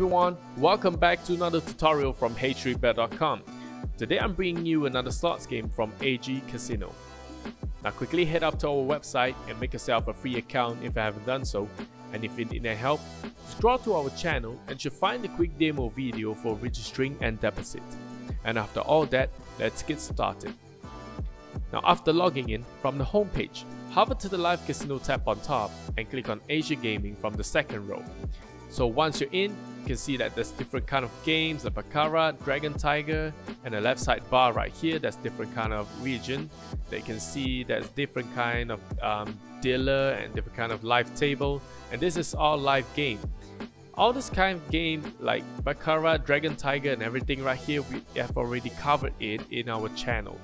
everyone, welcome back to another tutorial from h3bet.com. Today I'm bringing you another slots game from AG Casino. Now quickly head up to our website and make yourself a free account if you haven't done so. And if you need any help, scroll to our channel and you'll find the quick demo video for registering and deposit. And after all that, let's get started. Now after logging in from the home page, hover to the live casino tab on top and click on Asia Gaming from the second row. So once you're in, can see that there's different kind of games, the Baccarat, Dragon Tiger, and the left side bar right here, that's different kind of region. They can see there's different kind of um, dealer and different kind of live table, and this is all live game. All this kind of game like Baccarat, Dragon Tiger, and everything right here, we have already covered it in our channel.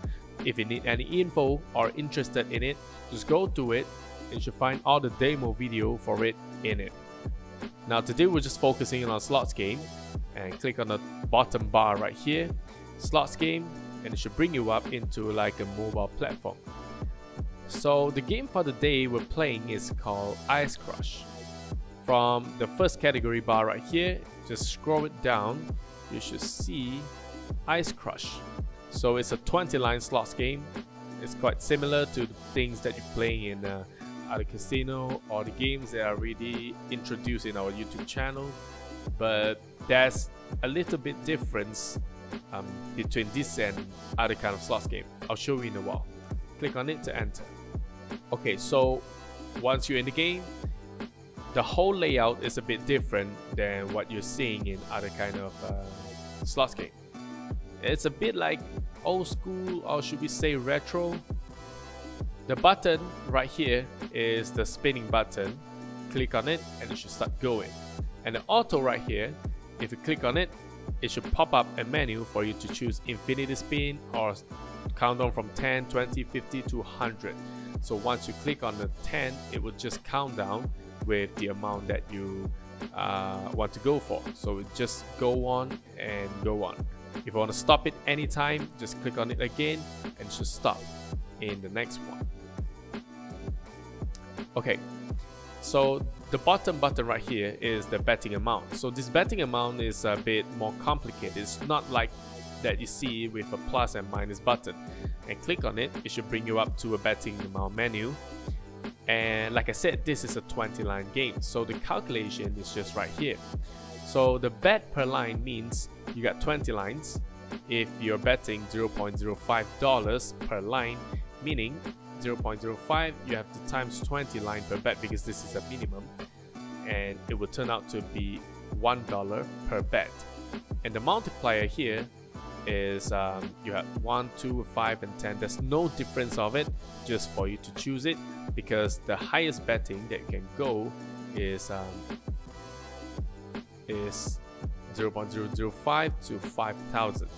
If you need any info or interested in it, just go to it and you should find all the demo video for it in it. Now today we're just focusing on slots game and click on the bottom bar right here, slots game, and it should bring you up into like a mobile platform. So the game for the day we're playing is called Ice Crush. From the first category bar right here, just scroll it down, you should see Ice Crush. So it's a 20 line slots game. It's quite similar to the things that you're playing in uh, at casino or the games that are already introduced in our YouTube channel, but there's a little bit difference um, between this and other kind of slots game. I'll show you in a while. Click on it to enter. Okay, so once you're in the game, the whole layout is a bit different than what you're seeing in other kind of uh, slots game. It's a bit like old school, or should we say retro, the button right here is the spinning button. Click on it and it should start going. And the auto right here, if you click on it, it should pop up a menu for you to choose infinity spin or countdown from 10, 20, 50 to 100. So once you click on the 10, it will just count down with the amount that you uh, want to go for. So just go on and go on. If you want to stop it anytime, just click on it again and just stop in the next one. Okay, so the bottom button right here is the betting amount. So this betting amount is a bit more complicated. It's not like that you see with a plus and minus button. And click on it, it should bring you up to a betting amount menu. And like I said, this is a 20 line game. So the calculation is just right here. So the bet per line means you got 20 lines. If you're betting $0.05 per line, meaning 0.05 you have to times 20 line per bet because this is a minimum and it will turn out to be one dollar per bet. And the multiplier here is um, you have 1 2 5 and 10 there's no difference of it just for you to choose it because the highest betting that can go is um, is 0.005 to 5000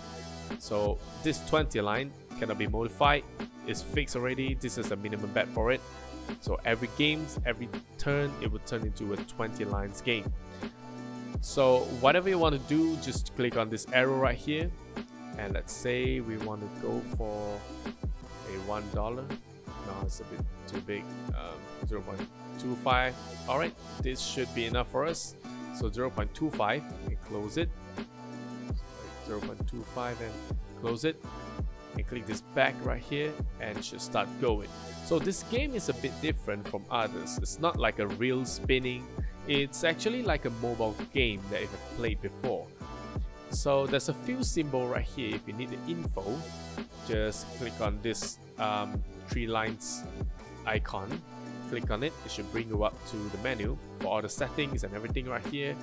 so this 20 line cannot be modified It's fixed already. This is a minimum bet for it. So every game, every turn, it will turn into a 20 lines game. So whatever you want to do, just click on this arrow right here. And let's say we want to go for a $1. No, it's a bit too big. Um, 0.25. Alright, this should be enough for us. So 0.25 and close it. 0.25 and close it and click this back right here and it should start going. So this game is a bit different from others. It's not like a real spinning. It's actually like a mobile game that you've played before. So there's a few symbol right here. If you need the info, just click on this um, three lines icon. Click on it. It should bring you up to the menu for all the settings and everything right here.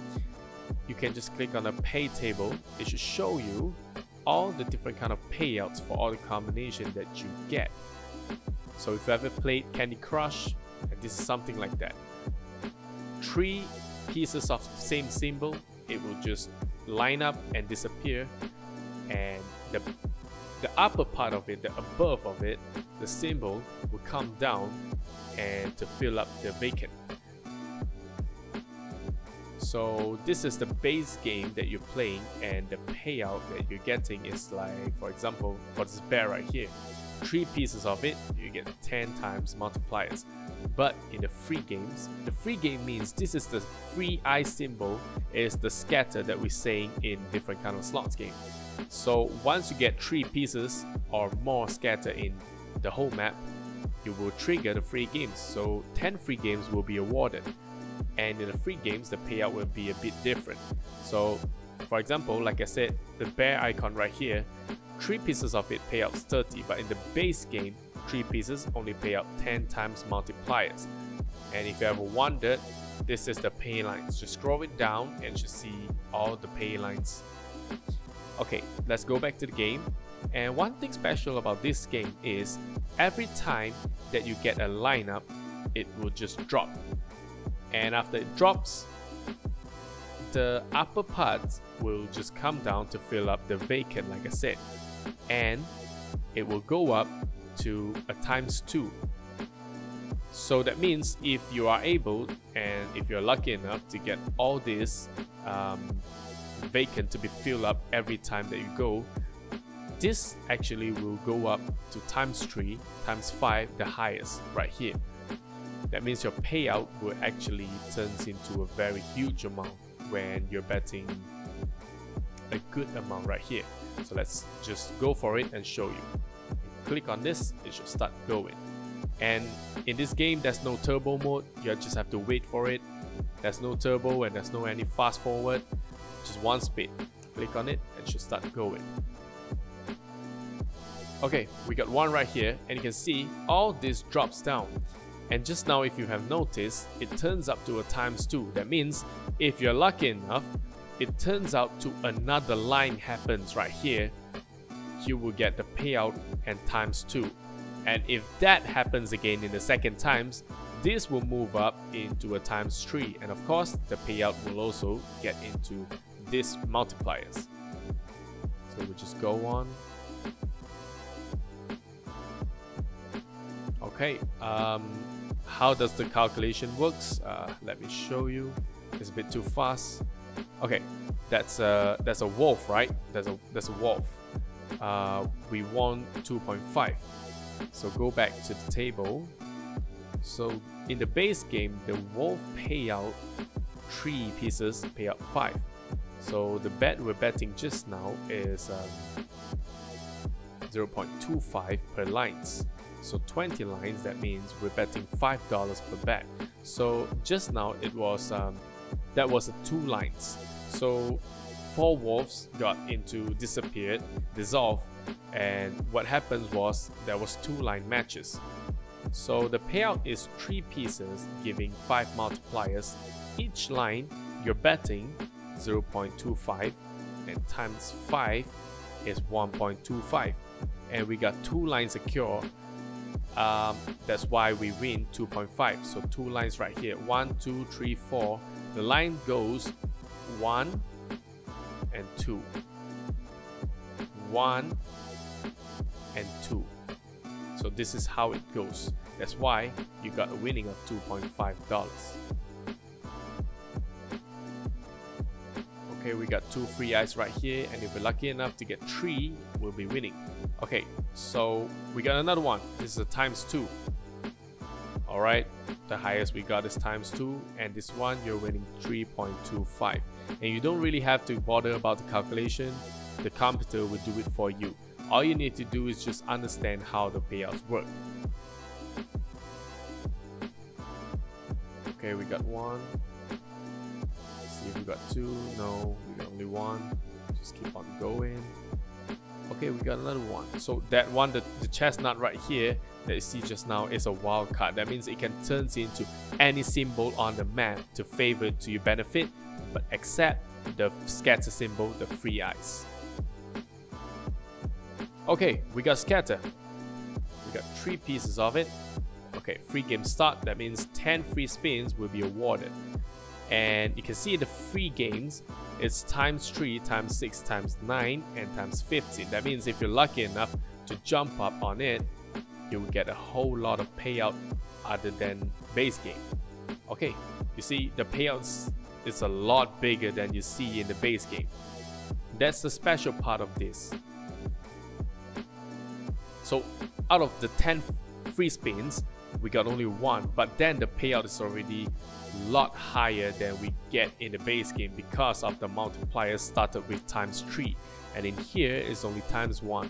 You can just click on the pay table. It should show you all the different kind of payouts for all the combination that you get. So if you ever played Candy Crush, and this is something like that. Three pieces of the same symbol, it will just line up and disappear and the the upper part of it, the above of it, the symbol will come down and to fill up the vacant. So this is the base game that you're playing and the payout that you're getting is like, for example, for this bear right here, three pieces of it, you get 10 times multipliers. But in the free games, the free game means this is the free eye symbol is the scatter that we're saying in different kind of slots game. So once you get 3 pieces or more scatter in the whole map, you will trigger the free games. So 10 free games will be awarded. And in the free games, the payout will be a bit different. So for example, like I said, the bear icon right here, 3 pieces of it pay out 30, but in the base game, 3 pieces only pay out 10 times multipliers. And if you ever wondered, this is the pay lines. Just scroll it down and you see all the pay lines. Okay, let's go back to the game. And one thing special about this game is every time that you get a lineup, it will just drop. And after it drops, the upper part will just come down to fill up the vacant like I said. And it will go up to a times 2 so that means if you are able and if you're lucky enough to get all this um, vacant to be filled up every time that you go this actually will go up to times 3 times 5 the highest right here that means your payout will actually turns into a very huge amount when you're betting a good amount right here. So let's just go for it and show you. Click on this, it should start going. And in this game, there's no turbo mode, you just have to wait for it. There's no turbo and there's no any fast forward, just one speed. Click on it and it should start going. Okay, we got one right here and you can see all this drops down. And just now if you have noticed, it turns up to a times 2. That means if you're lucky enough, it turns out to another line happens right here, you will get the payout and times 2. And if that happens again in the second times, this will move up into a times 3 and of course the payout will also get into this multipliers. So we just go on. Okay, um, how does the calculation works? Uh, let me show you. It's a bit too fast. Okay, that's a that's a wolf, right? That's a that's a wolf. Uh, we want 2.5. So go back to the table. So in the base game, the wolf payout three pieces, pay payout five. So the bet we're betting just now is um, 0.25 per lines. So 20 lines, that means we're betting $5 per bet. So just now it was, um, that was two lines. So four wolves got into disappeared, dissolved, and what happened was there was two line matches. So the payout is three pieces giving five multipliers. Each line you're betting 0.25 and times 5 is 1.25 and we got two lines secure um, that's why we win 2.5 so two lines right here. One two three four. The line goes one and two. One and two. So this is how it goes. That's why you got a winning of 2.5 dollars. Okay we got two free eyes right here. And if we're lucky enough to get three we'll be winning Okay, so we got another one. This is a times 2. Alright, the highest we got is times 2 and this one you're winning 3.25. And you don't really have to bother about the calculation. The computer will do it for you. All you need to do is just understand how the payouts work. Okay, we got one. Let's see if we got two. No, we got only one. Just keep on going. Okay, we got another one. So that one, the, the chestnut right here that you see just now is a wild card. That means it can turn into any symbol on the map to favor to your benefit, but except the scatter symbol, the free eyes. Okay, we got scatter. We got three pieces of it. Okay, free game start. That means 10 free spins will be awarded. And you can see the free games it's times 3 times 6 times 9 and times 15. That means if you're lucky enough to jump up on it, you will get a whole lot of payout other than base game. Okay, you see the payouts is a lot bigger than you see in the base game. That's the special part of this. So out of the 10 free spins, we got only one but then the payout is already a lot higher than we get in the base game because of the multiplier started with times 3 and in here is only times 1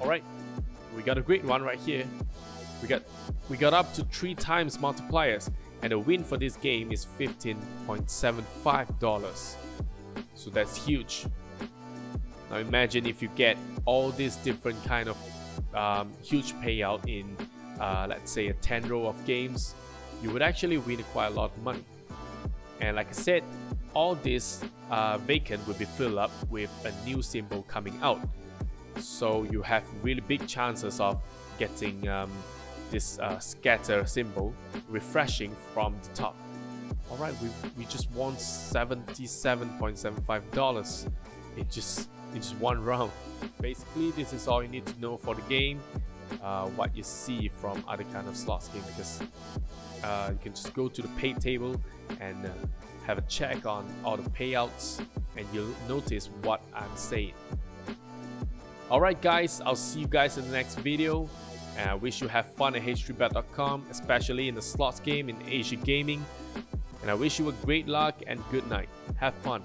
alright we got a great one right here. We got we got up to 3 times multipliers and the win for this game is $15.75 so that's huge. Now imagine if you get all these different kind of um, huge payout in uh, let's say a 10 row of games you would actually win quite a lot of money and like I said all this uh, vacant will be filled up with a new symbol coming out so you have really big chances of getting um, this uh, scatter symbol refreshing from the top. Alright, we, we just won $77.75 in just, in just one round. Basically, this is all you need to know for the game, uh, what you see from other kind of slots game because uh, you can just go to the pay table and uh, have a check on all the payouts and you'll notice what I'm saying. Alright guys, I'll see you guys in the next video. And I wish you have fun at h3bet.com, especially in the slots game in Asia Gaming. And I wish you a great luck and good night. Have fun.